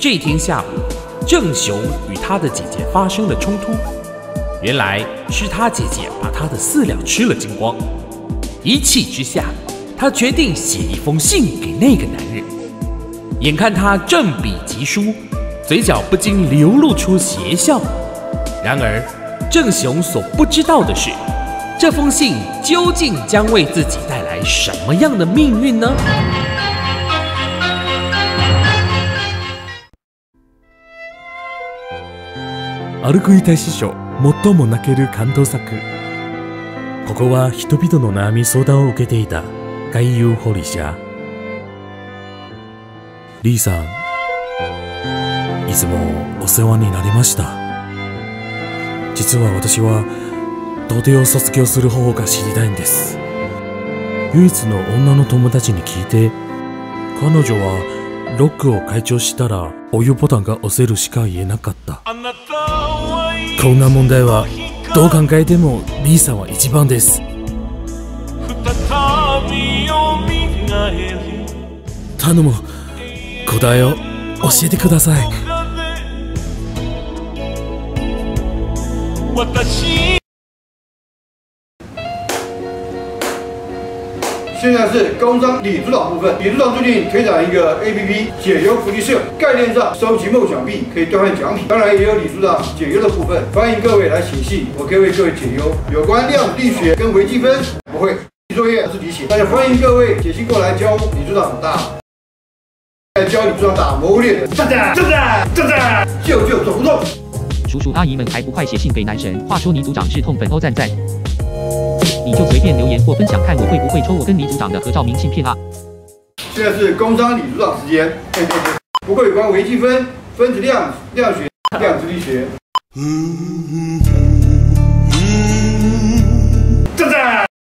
这天下午，郑雄与他的姐姐发生了冲突。原来是他姐姐把他的饲料吃了精光。一气之下，他决定写一封信给那个男人。眼看他正笔疾书，嘴角不禁流露出邪笑。然而，郑雄所不知道的是，这封信究竟将为自己带来什么样的命运呢？歩くいた師匠最も泣ける感動作。ここは人々の悩み相談を受けていた海遊ホリシャリーさんいつもお世話になりました。実は私は童貞を卒業する方法が知りたいんです。唯一の女の友達に聞いて彼女はロックを解除したらお湯ボタンが押せるしか言えなかった。こんな問題はどう考えても B さんは一番です。頼む。答えを教えてください。现在是工商李组长部分。李组长最近推展一个 A P P 解忧福利社，概念上收集梦想币可以兑换奖品，当然也有李组长解忧的部分。欢迎各位来写信，我可以为各位解忧。有关量力学跟微积分不会，作业自己写。大家欢迎各位写信过来教李组长打，来教李组长打魔物猎人。站站站站站站，救救走不动。叔叔阿姨们还不快写信给男神？话说你组长是痛粉欧赞赞。你就随便留言或分享，看我会不会抽我跟李组长的合照明信片啊！现在是工商李组长时间，不过有关微积分、分子量、量学、量子力学。